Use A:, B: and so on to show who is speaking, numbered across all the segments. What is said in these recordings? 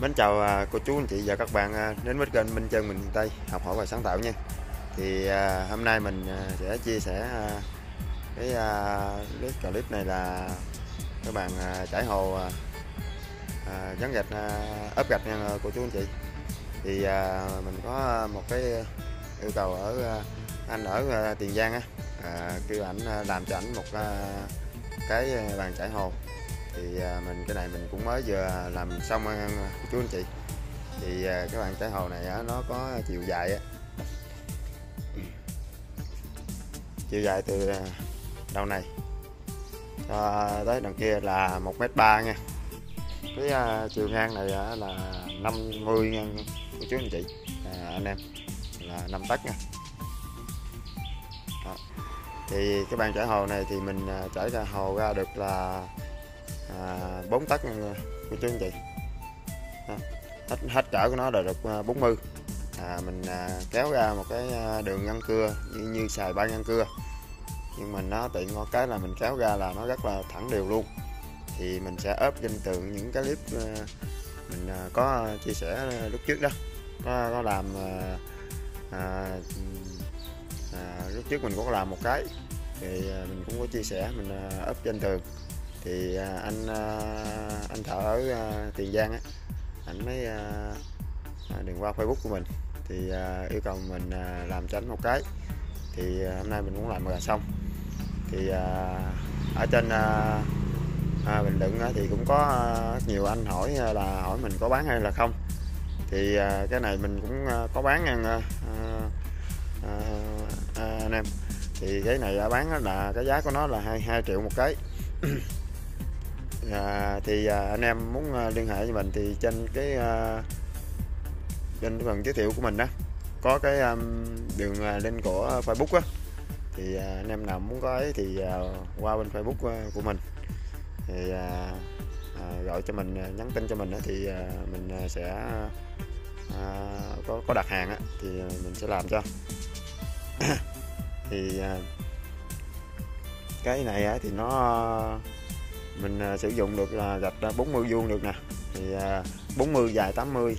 A: Mến chào à, cô chú, anh chị và các bạn à, đến với kênh Minh Trân Mình Tây, học hỏi và sáng tạo nha. Thì à, hôm nay mình sẽ chia sẻ cái clip clip này là các bạn trải hồ dán gạch ốp gạch nha, cô chú, anh chị. Thì mình có một cái yêu cầu ở anh ở Tiền Giang á kêu ảnh làm cho ảnh một cái bàn trải hồ thì à, mình cái này mình cũng mới vừa làm xong à, chú anh chị. Thì à, các bạn trái hồ này nó có chiều dài chiều dài từ đầu này cho tới đằng kia là một mét ba nha. Cái à, chiều ngang này là 50 mươi chú anh chị à, anh em là 5 tấc nha. Đó. thì cái bàn trải hồ này thì mình trải ra hồ ra được là à, 4 tấc nha cô chú anh chị hết hết cỡ của nó là được à, 40 à, mình à, kéo ra một cái à, đường ngăn cưa như, như xài ba ngăn cưa. Nhưng mình nó tiện có cái là mình kéo ra là nó rất là thẳng đều luôn. Thì mình sẽ ốp trên tường những cái clip à, mình có chia sẻ lúc trước đó. Có, có làm à, à, à, lúc trước mình cũng có làm một cái. Thì mình cũng có chia sẻ mình ốp trên tường thì à, anh à, anh thợ ở à, tiền giang á ảnh mới đừng qua facebook của mình. Thì yêu cầu mình làm cho anh một cái. Thì hôm nay mình cũng làm là xong. Thì ở trên à, bình luận thì cũng có nhiều anh hỏi là hỏi mình có bán hay là không. Thì à, cái này mình cũng có bán nha à, à, à, anh em. Thì cái này à, bán là cái giá của nó là 22 triệu một cái. à, thì à, anh em muốn à, liên hệ với mình thì trên cái à, trên cái phần giới thiệu của mình đó có cái um, đường à, link của Facebook á thì à, anh em nào muốn có ấy thì à, qua bên Facebook à, của mình. Thì à, à, gọi cho mình à, nhắn tin cho mình á, thì à, mình à, sẽ à, có có đặt hàng á thì mình sẽ làm cho. Thì à, cái này á, thì nó mình à, sử dụng được là gạch à, 40 vuông được nè. Thì à, 40 dài 80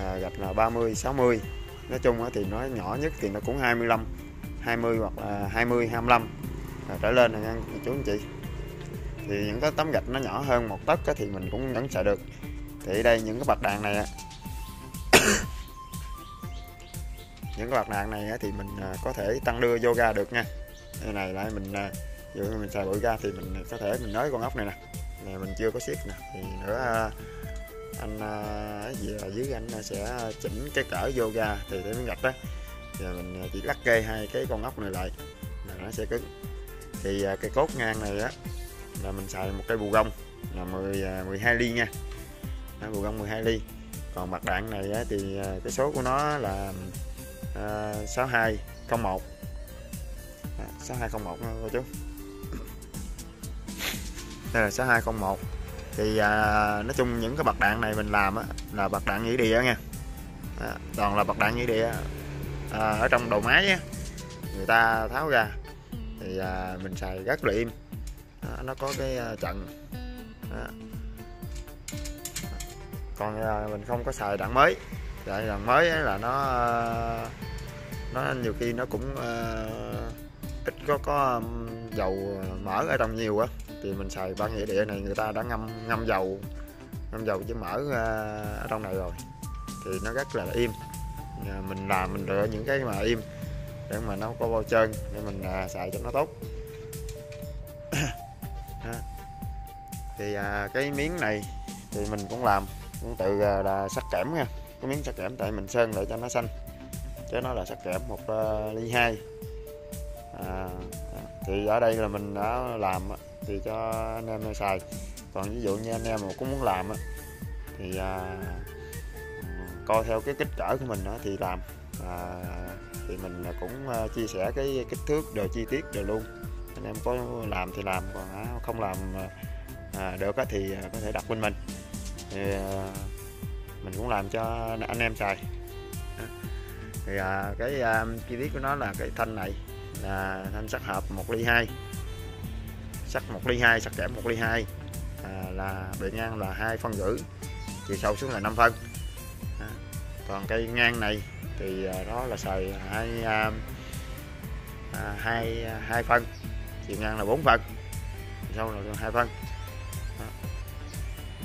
A: à, gạch là 30 60 nói chung thì nó nhỏ nhất thì nó cũng 25 20 hoặc là 20 25 à, trở lên nha chú anh chị. Thì những cái tấm gạch nó nhỏ hơn một tấc thì mình cũng vẫn xài được. Thì đây những cái bạc đàn này những cái bạc đạn này thì mình có thể tăng đưa vô ga được nha. Đây này lại mình dụ mình xài bụi ra thì mình có thể mình nới con ốc này nè. Này mình chưa có siết nè. Thì nữa à, anh à, gì ở dưới anh sẽ chỉnh cái cỡ vô ga thì để miếng gạch đó. Giờ mình à, chỉ lắc kê hai cái con ốc này lại là nó sẽ cứng. Thì cái cốt ngang này á là mình xài một cây bù gông là 10 12 ly nha. Đó, bù gông 12 ly. Còn mặt đạn này á, thì cái số của nó là uh, 6201 à, 6201 nha cô chú đây là 6201 thì à, nói chung những cái bạc đạn này mình làm á, là bạc đạn nhĩ địa nha. À, toàn là bạc đạn nhĩ địa. À, ở trong đầu máy á, người ta tháo ra thì à, mình xài rất là im à, nó có cái à, trận. À. còn à, mình không có xài đạn mới. Tại đạn mới là nó à, nó nhiều khi nó cũng à, ít có có dầu mỡ ở trong nhiều á thì mình xài băng nghĩa địa này người ta đã ngâm ngâm dầu ngâm dầu chứ mỡ à, ở trong này rồi. Thì nó rất là im. Mình làm mình lựa những cái mà im để mà nó có bao trơn để mình à, xài cho nó tốt. Thì à, cái miếng này thì mình cũng làm cũng từ là sắt kẽm nha. Cái miếng sắt kẽm tại mình sơn lại cho nó xanh chứ nó là sắt kẽm một uh, ly hai. À, thì ở đây là mình đã làm thì cho anh em xài. Còn ví dụ như anh em mà cũng muốn làm thì à, coi theo cái kích cỡ của mình đó, thì làm. À, thì mình cũng à, chia sẻ cái kích thước đồ chi tiết đều luôn. Anh em có làm thì làm còn à, không làm à, à được thì có thể đặt bên mình. Thì à, mình cũng làm cho anh em xài. Thì à, cái à, chi tiết của nó là cái thanh này là thanh sắt hợp 1 ly 2 sắt 1 ly 2 sắt kẽm 1 ly 2 à, là bề ngang là hai phân rưỡi chiều sâu xuống là 5 phân. À, còn cây ngang này thì à, đó là xài hai à, à, hai à, hai phân chiều ngang là 4 phân chiều sâu là hai phân. Đó.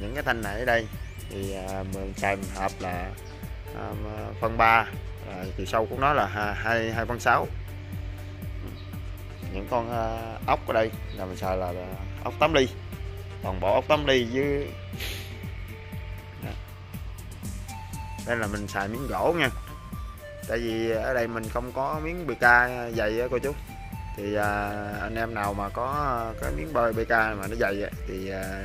A: những cái thanh này ở đây thì à, mình xài hợp là à, phân 3 à, chiều sâu của nó là hai hai phân 6 những con ờ, ốc ở đây. Là mình xài là, ốc 8 ly. Toàn bộ ốc 8 ly với đây là mình xài miếng gỗ nha. Tại vì ở đây mình không có miếng BK dày á cô chú. Thì à, anh em nào mà có cái miếng bơi BK mà nó dày thì à,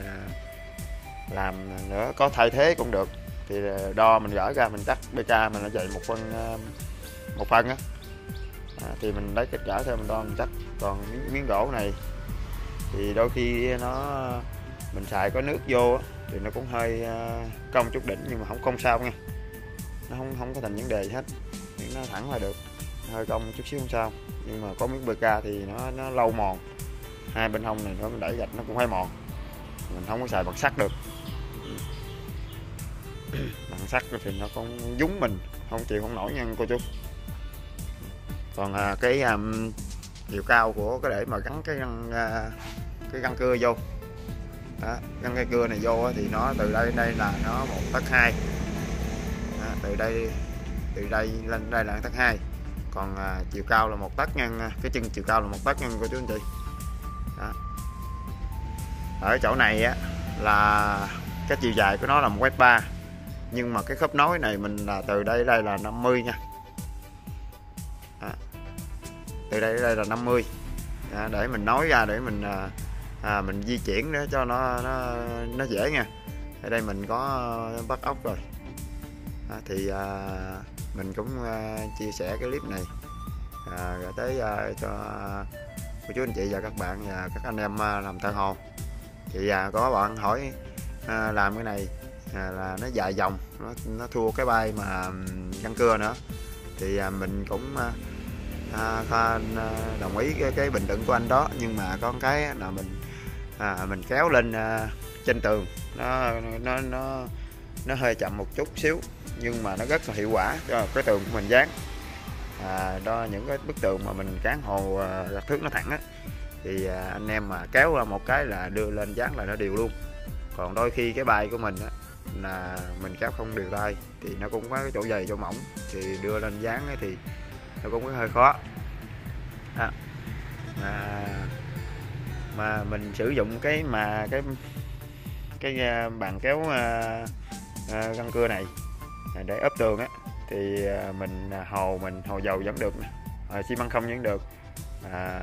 A: làm nữa có thay thế cũng được. Thì đo mình gỡ ra mình cắt BK mình nó dày một phân một phân á. À, thì mình lấy kích gỡ theo mình đo mình cắt còn miếng, miếng gỗ này thì đôi khi nó mình xài có nước vô thì nó cũng hơi ờ, cong chút đỉnh nhưng mà không không sao nha. Nó không không có thành vấn đề gì hết. Nó thẳng là được hơi cong chút xíu không sao. Nhưng mà có miếng BK thì nó nó lâu mòn. Hai bên hông này nó đẩy gạch nó cũng hơi mòn. Mình không có xài bằng sắt được. Bằng sắt thì nó cũng dúng mình không chịu không nổi nha cô chú. Còn à, cái um, chiều cao của cái để mà gắn cái găng à, cái găng cưa vô. Đó, găng cưa này vô thì nó từ đây đây là nó một tấc hai. Từ đây từ đây lên đây là tấc hai. Còn à, chiều cao là một tấc nhân à, cái chân chiều cao là một tấc nhân của chú anh chị. Đó. ở chỗ này á là cái chiều dài của nó là một mét ba nhưng mà cái khớp nối này mình là từ đây đây là 50 nha từ đây đây là 50 à, để mình nói ra để mình à, à, mình di chuyển để cho nó nó nó dễ nha. Ở đây mình có à, bắt ốc rồi. À, thì à, mình cũng à, chia sẻ cái clip này. À, rồi tới à, cho à, cô chú anh chị và các bạn và các anh em à, làm thợ hồ thì à, có bạn hỏi à, làm cái này à, là nó dài dòng nó, nó thua cái bay mà găng cưa nữa. Thì à, mình cũng à, À, à, đồng ý cái, cái bình luận của anh đó nhưng mà có cái là mình à, mình kéo lên à, trên tường. Nó nó nó nó hơi chậm một chút xíu nhưng mà nó rất là hiệu quả cho cái tường của mình dán. À, đó những cái bức tường mà mình cán hồ à, thước nó thẳng á thì à, anh em mà kéo ra một cái là đưa lên dán là nó đều luôn. Còn đôi khi cái bài của mình á là mình kéo không đều tay thì nó cũng có cái chỗ dày chỗ mỏng. Thì đưa lên dán thì nó cũng có hơi khó. À, mà mà mình sử dụng cái mà cái cái à, bàn kéo à, à, găng cưa này để ốp tường á thì à, mình à, hồ mình hồ dầu vẫn được à, xi măng không vẫn được. À,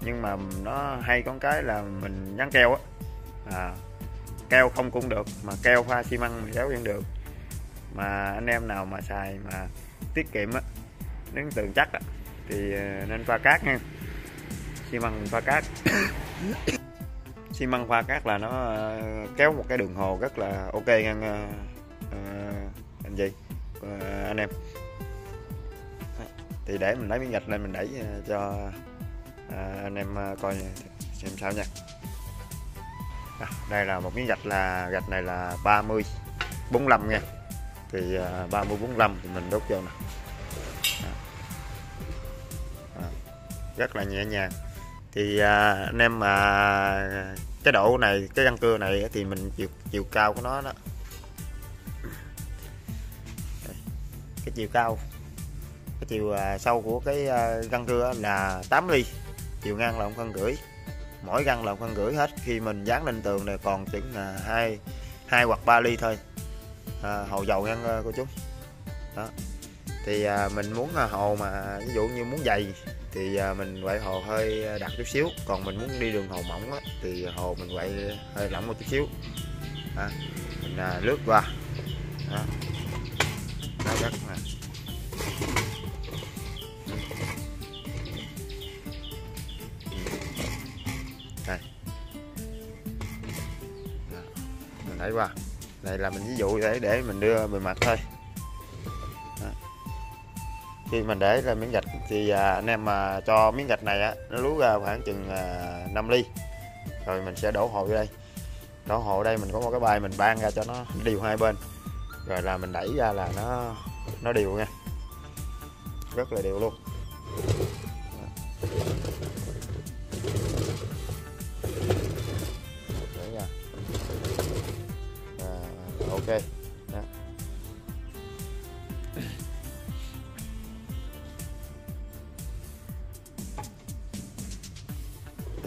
A: nhưng mà nó hay con cái là mình dán keo á. À, keo không cũng được mà keo pha xi măng mình kéo vẫn được. Mà anh em nào mà xài mà tiết kiệm á nếu tường chắc đó, thì ờ, nên pha cát nha. Xi măng pha cát. Xi măng pha cát là nó ờ, kéo một cái đường hồ rất là ok nha uh, anh gì uh, anh em. Thì để mình lấy miếng gạch lên mình đẩy cho uh, anh em coi xem sao nha. À, đây là một miếng gạch là gạch này là 30 45 nha. Thì uh, 30 45 thì mình đốt vô nè. Rất là nhẹ nhàng. Thì à, anh em mà cái độ này cái răng cưa này thì mình chiều chiều cao của nó đó. Cái chiều cao cái chiều à, sâu của cái à, răng cưa là 8 ly. Chiều ngang là một phân rưỡi. Mỗi răng là một phân rưỡi hết. Khi mình dán lên tường này còn chừng là hai hai hoặc 3 ly thôi. À, hồ dầu ngăn cô chú. Đó. Thì à, mình muốn à, hồ mà ví dụ như muốn dày thì à, mình quậy hồ hơi à, đặc chút xíu. Còn mình muốn đi đường hồ mỏng á, thì hồ mình quậy hơi lỏng một chút xíu. À, mình à, lướt qua. Đó. Đó, rất là đây. Mình đẩy qua. Này là mình ví dụ để để mình đưa bề mặt thôi. Khi mình để ra miếng gạch thì à, anh em mà cho miếng gạch này á nó lú ra khoảng chừng à, 5 ly. Rồi mình sẽ đổ hồ vô đây. Đổ hồ đây mình có một cái bài mình ban ra cho nó đều hai bên. Rồi là mình đẩy ra là nó nó đều nha. Rất là đều luôn.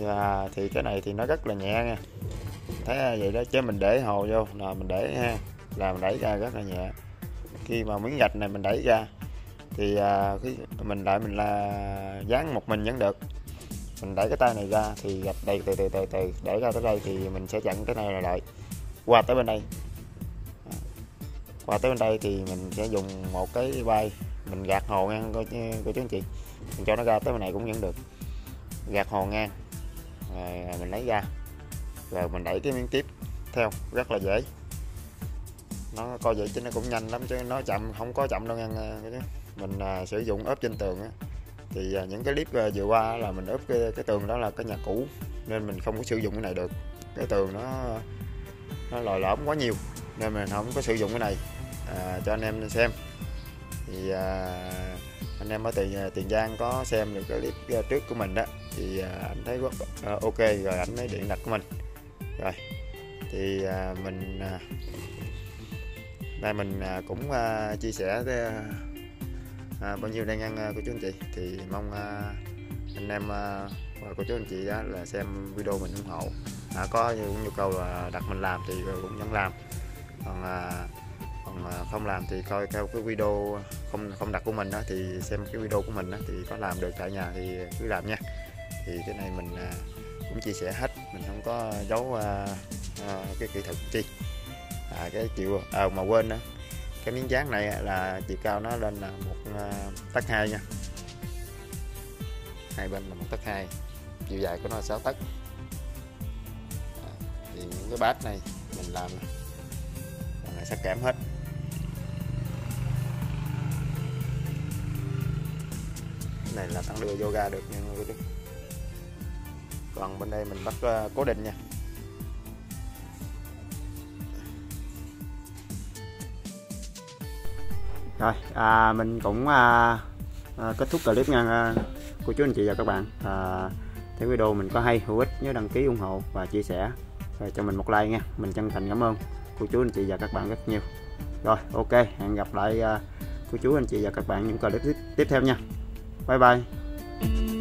A: À, thì cái này thì nó rất là nhẹ nha. Thấy vậy đó chứ mình để hồ vô là mình để ha là mình đẩy ra rất là nhẹ. Khi mà miếng gạch này mình đẩy ra thì à, khi mình lại mình là dán một mình vẫn được. Mình đẩy cái tay này ra thì gạch đầy từ từ từ từ để ra tới đây thì mình sẽ chặn cái này là lại. Qua tới bên đây. Qua tới bên đây thì mình sẽ dùng một cái bay mình gạt hồ ngang coi cô chú anh chị. Mình cho nó ra tới bên này cũng vẫn được. Gạt hồ ngang mình lấy ra. Rồi mình đẩy cái miếng tiếp theo rất là dễ. Nó coi vậy chứ nó cũng nhanh lắm chứ nó chậm không có chậm đâu nha mình à, sử dụng ốp trên tường á. Thì à, những cái clip à, vừa qua là mình ốp cái, cái tường đó là cái nhà cũ nên mình không có sử dụng cái này được. Cái tường nó nó lòi lõm quá nhiều nên mình không có sử dụng cái này. À, cho anh em xem. Thì à, anh em ở tiền à, tiền giang có xem được cái clip à, trước của mình đó thì à, anh thấy à, ok rồi anh mới điện đặt của mình. Rồi thì à, mình à, đây mình cũng chia sẻ với, bao nhiêu đang ăn của chú anh chị. Thì mong anh em và cô chú anh chị đó là xem video mình ủng hộ. À, có nhu cầu là đặt mình làm thì cũng vẫn làm. Còn à, còn à, không làm thì coi theo cái video không không đặt của mình đó thì xem cái video của mình đó thì có làm được tại nhà thì cứ làm nha thì cái này mình à, cũng chia sẻ hết. Mình không có giấu à, à, cái kỹ thuật chi à, cái chịu à, mà quên đó. Cái miếng dán này là chiều cao nó lên là một à, tấc hai nha. Hai bên là một tấc hai chiều dài của nó là 6 tấc. À, thì những cái bát này mình làm là sắc kẽm hết. Cái này là tăng đưa yoga được nha quý còn bên đây mình bắt ờ, cố định nha. Rồi à, mình cũng à, à, kết thúc clip nha à, cô chú anh chị và các bạn. À, thấy video mình có hay hữu ích nhớ đăng ký ủng hộ và chia sẻ và cho mình một like nha. Mình chân thành cảm ơn cô chú anh chị và các bạn rất nhiều. Rồi ok hẹn gặp lại à, cô chú anh chị và các bạn những clip tiếp theo nha. Bye bye.